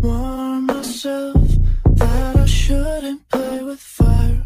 warn myself that I shouldn't play with fire.